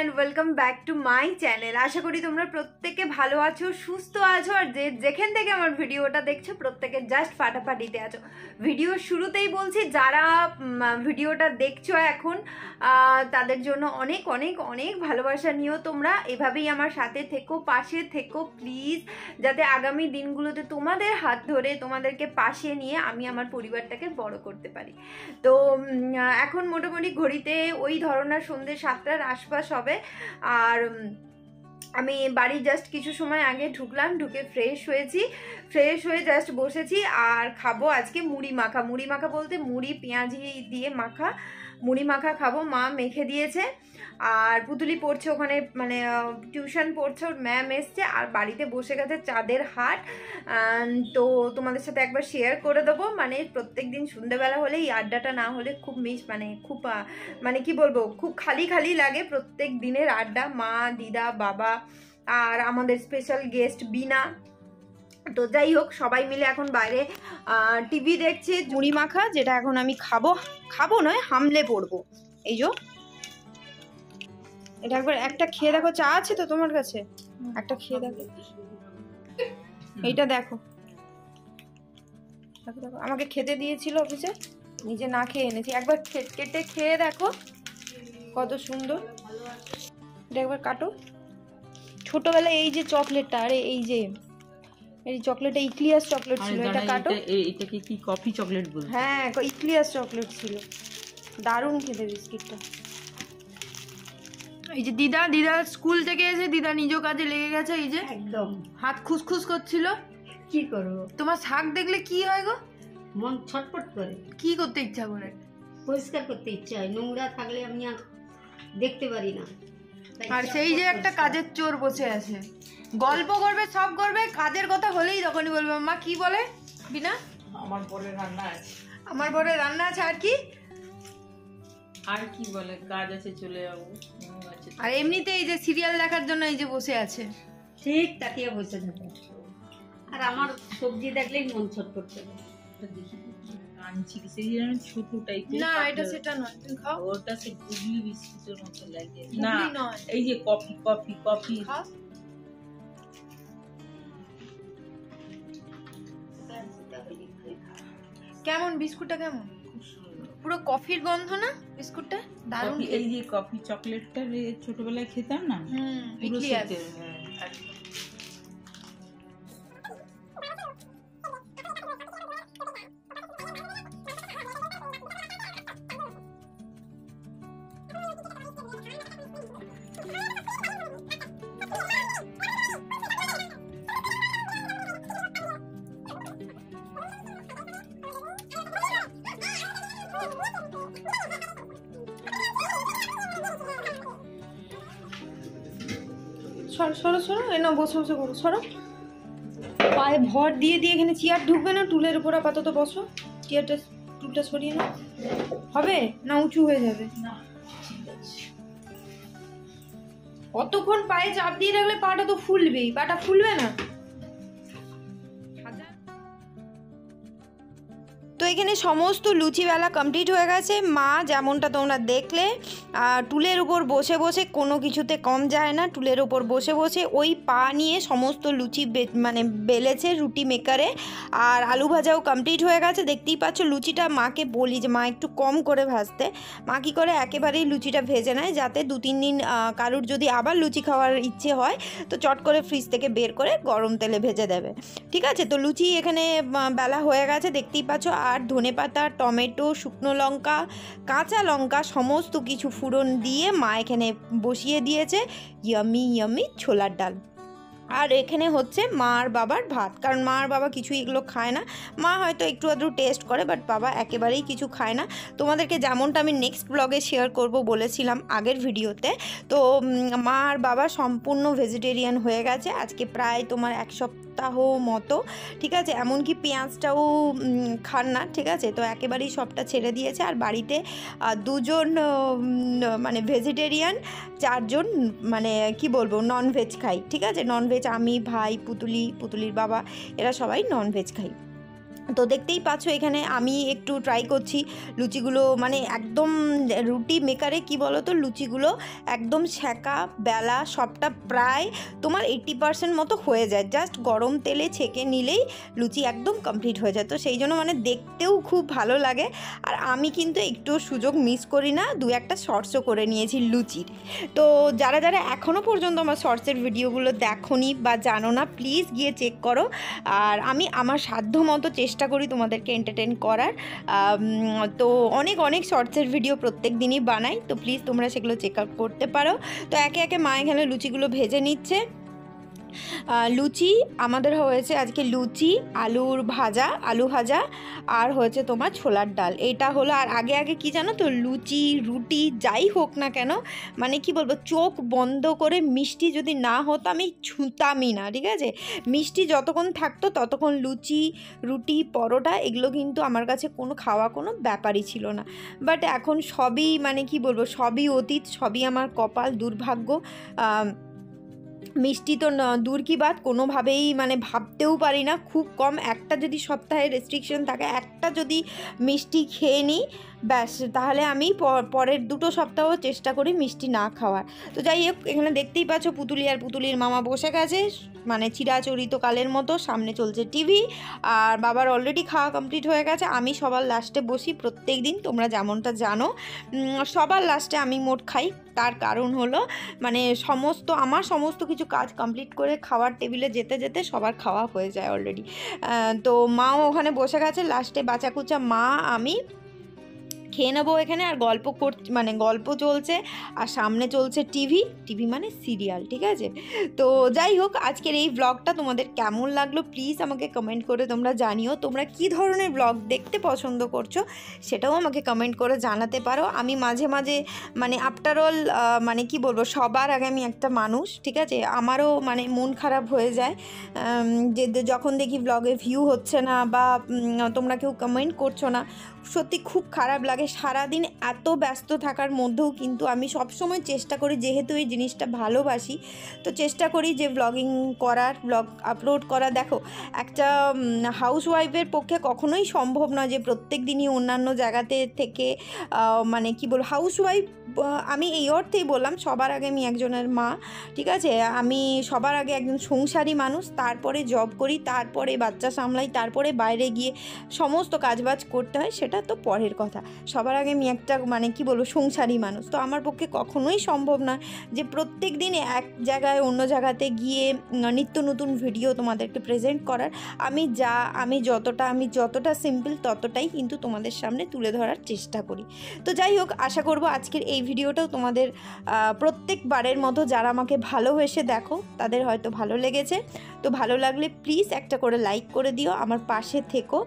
And welcome back to my channel আশা করি তোমরা প্রত্যেকে ভালো আছো, সুস্থ আছো, আর যে যেখান থেকে আমার ভিডিওটা দেখছ, প্রত্যেকে জাস্ট ফাটাফাটিতে আছো। ভিডিও শুরুতেই বলছি, যারা ভিডিওটা দেখছ এখন তাদের জন্য অনেক অনেক অনেক ভালোবাসা নিও তোমরা। এভাবেই আমার সাথে থেকো, পাশে থেকো প্লিজ যাতে আগামী দিনগুলোতে তোমাদের হাত ধরে তোমাদেরকে পাশে নিয়ে আমি আমার পরিবারটাকে বড় করতে পারি। তো এখন মোটামুটি ঘড়িতে ওই ধরনের সন্ধ্যে সাতটার আশপাশ হবে। আর আমি বাড়ি জাস্ট কিছু সময় আগে ঢুকলাম, ঢুকে ফ্রেশ হয়েছি। ফ্রেশ হয়ে জাস্ট বসেছি। আর খাব আজকে মুড়ি মাখা। মুড়ি মাখা বলতে মুড়ি, পেঁয়াজি দিয়ে মাখা। মুড়ি মাখা খাব, মা মেখে দিয়েছে। আর পুতুলি পড়ছে ওখানে মানে টিউশন পড়ছে, ওর ম্যাম এসছে, আর বাড়িতে বসে গেছে চাঁদের হাট। তো তোমাদের সাথে একবার শেয়ার করে দেবো মানে প্রত্যেক দিন সন্ধ্যেবেলা হলে এই আড্ডাটা না হলে খুব মিস মানে খুব মানে কি বলব, খুব খালি খালি লাগে প্রত্যেক দিনের আড্ডা, মা, দিদা, বাবা, আর আমাদের স্পেশাল গেস্ট বিনা। তো যাই হোক, সবাই মিলে এখন বাইরে টিভি দেখছে মুড়ি মাখা, যেটা এখন আমি খাব খাব নয়, হামলে পড়ব। এই যো। এটা একবার একটা খেয়ে দেখো, চা আছে তো তোমার কাছে? একটা খেয়ে দেখো। এইটা দেখো। দেখো আমাকে খেতে দিয়েছিল অফিসে, নিজে না খেয়ে এনেছি। একবার কেটে খেয়ে দেখো, কত সুন্দর। এটা একবার কাটো। ছোটবেলায় এই যে চকলেটটা, আরে এই যে এই চকলেটটা ইক্লিয়াস চকলেট ছিল এটা কাটো। এটা- এটাকে কি কফি চকলেট বলব হ্যাঁ ইক্লিয়াস চকলেট ছিল। দারুণ খেতে বিস্কিটটা। এই যে দিদা দিদা স্কুল থেকে এসে দিদা নিজ কাজে লেগে গেছে এই যে একদম। হাত খুসখুস করছিল। কি করব? তোমার শাক দেখলে কি হয় গো? মন ছটপট করে। কি করতে ইচ্ছা করে? পরিষ্কার করতে ইচ্ছা হয়। নোংরা থাকলে আমি আর দেখতে পারি না। আর সেই যে একটা কাজের চোর বসে আছে। গল্প করবে সব করবে কাজের কথা হলেই তখনই বলবে। মা কি বলে? বিনা? আমার পরে রান্না আছে। আমার বড় রান্না আছে আর কি? আর কি বলে? কাজ আছে চলে যাব। আর এমনিতে এই যে সিরিয়াল দেখার জন্য এই যে বসে আছে। ঠিক তাকিয়ে বসে থাকে। আর আমার সবজি দেখলেই মন ছটপট করে এটা দেখি। আনছি কি? সেই যেন ছোট টাইপের না এটা সেটা নয়। তুমি খাও। ওটা সে গুগলি বিস্কুটের মতো লাগে। না এই যে কফি কফি কফি। কেমন বিস্কুটটা কেমন? পুরো কফির গন্ধ না বিস্কুটটা? দারুণ এই যে কফি চকলেটটা ছোটবেলায় খেতাম না? হুম সরো সরো সরো এ না বসে বসে করো সরো। পায়ে ভর দিয়ে দিয়ে এখানে চেয়ার ঢুকবে না টুলের উপর আপাতত বসো। চেয়ারটা টুলটা সরিয়ে না হবে? না উঁচু হয়ে যাবে? না। অতক্ষণ পায়ে চাপ দিয়ে রাখলে পাটা তো ফুলবেই পাটা ফুলবে না। তো এখানে সমস্ত লুচিবেলা কমপ্লিট হয়ে গেছে। মা যেমনটা তোমরা দেখলে টুলের উপর বসে বসে কোনো কিছুতে কম যায় না, টুলের উপর বসে বসে ওই পা নিয়ে সমস্ত লুচি মানে বেলেছে রুটি মেকারে আর আলু ভাজাও কমপ্লিট হয়ে গেছে। দেখতেই পাচ্ছ লুচিটা মাকে বলি যে, মা, একটু কম করে ভাজতে। মা কী করে, একেবারেই লুচিটা ভেজে নেয় যাতে দু তিন দিন কারুর যদি আবার লুচি খাওয়ার ইচ্ছে হয়, তো চট করে ফ্রিজ থেকে বের করে গরম তেলে ভেজে দেবে। ঠিক আছে? তো লুচি এখানে বেলা হয়ে গেছে। দেখতেই পাচ্ছ আর ধনে পাতা টমেটো, শুকনো লঙ্কা, কাঁচা লঙ্কা সমস্ত কিছু ফুরন দিয়ে মা এখানে বসিয়ে দিয়েছে ইয়ামি ইয়ামি ছোলার ডাল। আর এখানে হচ্ছে মা আর বাবার ভাত। কারণ মা আর বাবা কিছুই এগুলো খায় না। মা হয়তো একটু আধটু টেস্ট করে বাট বাবা একেবারেই কিছু খায় না। তোমাদেরকে যেমনটা আমি নেক্সট ব্লগে শেয়ার করব বলেছিলাম আগের ভিডিওতে তো মা আর বাবা সম্পূর্ণ ভেজিটেরিয়ান হয়ে গেছে। আজকে প্রায় তোমার এক সপ্তাহ মতো, ঠিক আছে? এমনকি পেঁয়াজটাও খান না, ঠিক আছে? তো একেবারেই সবটা ছেড়ে দিয়েছে। আর বাড়িতে দুজন মানে ভেজিটেরিয়ান চারজন মানে কি বলব নন ভেজ খাই, ঠিক আছে? নন ভেজ আমি, ভাই, পুতুলি, পুতুলির বাবা, এরা সবাই নন ভেজ খাই। তো দেখতেই পাচ্ছ এখানে আমি একটু ট্রাই করছি লুচিগুলো মানে একদম রুটি মেকারে কি বলো তো লুচিগুলো একদম ছ্যাঁকা বেলা, সবটা প্রায় তোমার এইট্টি পার্সেন্ট মতো হয়ে যায়। জাস্ট গরম তেলে ছেঁকে নিলেই লুচি একদম কমপ্লিট হয়ে যায়। তো সেই জন্য মানে দেখতেও খুব ভালো লাগে। আর আমি কিন্তু একটু সুযোগ মিস করি না, দু একটা শর্টসও করে নিয়েছি লুচির। তো যারা যারা এখনও পর্যন্ত আমার শর্টসের ভিডিওগুলো দেখোনি বা জানো না প্লিজ গিয়ে চেক করো। আর আমি আমার সাধ্য মতো চেষ্টা করি তোমাদেরকে এন্টারটেন করার। তো অনেক অনেক শর্টসের ভিডিও প্রত্যেক দিনই বানাই। তো প্লিজ তোমরা সেগুলো চেক করতে পারো। তো একে একে মা এখানে লুচিগুলো ভেজে নিচ্ছে। লুচি, আমাদের হয়েছে আজকে লুচি, আলুর ভাজা, আলু ভাজা, আর হয়েছে তোমার ছোলার ডাল। এটা হলো, আর আগে আগে কি জানো তো, লুচি, রুটি, যাই হোক না কেন মানে কি বলব, চোখ বন্ধ করে মিষ্টি যদি না হতো, আমি ছুঁতামই না, ঠিক আছে? মিষ্টি যতক্ষণ থাকতো, ততক্ষণ লুচি, রুটি, পরোটা, এগুলো কিন্তু আমার কাছে কোনো খাওয়া কোনো ব্যাপারই ছিল না। বাট এখন সবই মানে কি বলব, সবই অতীত, সবই আমার কপাল দুর্ভাগ্য মিষ্টি তো দূর কি বাদ কোনোভাবেই মানে ভাবতেও পারি না। খুব কম একটা যদি সপ্তাহে রেস্ট্রিকশন থাকে, একটা যদি মিষ্টি খেয়ে নিই ব্যাস, তাহলে আমি পরের দুটো সপ্তাহ চেষ্টা করি মিষ্টি না খাওয়ার। তো যাই হোক, এখানে দেখতেই পাচ্ছ পুতুলি আর পুতুলির মামা বসে গেছে। মানে চিরাচরিত কালের মতো সামনে চলছে টিভি আর বাবার অলরেডি খাওয়া কমপ্লিট হয়ে গেছে। আমি সবার লাস্টে বসি প্রত্যেক দিন, তোমরা যেমনটা জানো। সবার লাস্টে আমি মোট খাই। তার কারণ হলো মানে সমস্ত, আমার সমস্ত কিছু কাজ কমপ্লিট করে খাওয়ার টেবিলে যেতে যেতে সবার খাওয়া হয়ে যায় অলরেডি তো মাও ওখানে বসে গেছে। লাস্টে বাঁচাকুচা মা, আমি খেয়ে নেব এখানে, আর গল্প কর মানে গল্প চলছে, আর সামনে চলছে টিভি টিভি মানে সিরিয়াল, ঠিক আছে? তো যাই হোক, আজকের এই ব্লগটা তোমাদের কেমন লাগল প্লিজ আমাকে কমেন্ট করে তোমরা জানিও। তোমরা কি ধরনের ব্লগ দেখতে পছন্দ করছ সেটাও আমাকে কমেন্ট করে জানাতে পারো। আমি মাঝে মাঝে মানে আফটার অল মানে কি বলব, সবার আগে আমি একটা মানুষ, ঠিক আছে? আমারও মানে মন খারাপ হয়ে যায় যে যখন দেখি ব্লগে ভিউ হচ্ছে না বা তোমরা কেউ কমেন্ট করছ না, সত্যি খুব খারাপ লাগে। সারাদিন এত ব্যস্ত থাকার মধ্যেও কিন্তু আমি সবসময় চেষ্টা করি, যেহেতু এই জিনিসটা ভালোবাসি, তো চেষ্টা করি যে ব্লগিং করার ব্লগ আপলোড করা। দেখো, একটা হাউস ওয়াইফের পক্ষে কখনোই সম্ভব নয় যে প্রত্যেক দিনই অন্যান্য জায়গাতে থেকে মানে কি বল হাউস ওয়াইফ আমি এই অর্থেই বললাম, সবার আগে আমি একজনের মা, ঠিক আছে? আমি সবার আগে একজন সংসারী মানুষ, তারপরে জব করি, তারপরে বাচ্চা সামলাই, তারপরে বাইরে গিয়ে সমস্ত কাজবাজ করতে হয়, সেটা তো পরের কথা। সবার আগে আমি একটা মানে কি বলব, সংসারী মানুষ। তো আমার পক্ষে কখনোই সম্ভব না যে প্রত্যেক দিন এক জায়গায় অন্য জায়গাতে গিয়ে নিত্য নতুন ভিডিও তোমাদেরকে প্রেজেন্ট করার। আমি যা, আমি যতটা আমি যতটা সিম্পল ততটাই কিন্তু তোমাদের সামনে তুলে ধরার চেষ্টা করি। তো যাই হোক, আশা করব আজকের এই ভিডিওটাও তোমাদের প্রত্যেকবারের মতো যারা আমাকে ভালোবেসে দেখো, তাদের হয়তো ভালো লেগেছে। তো ভালো লাগলে প্লিজ একটা করে লাইক করে দিও। আমার পাশে থেকো।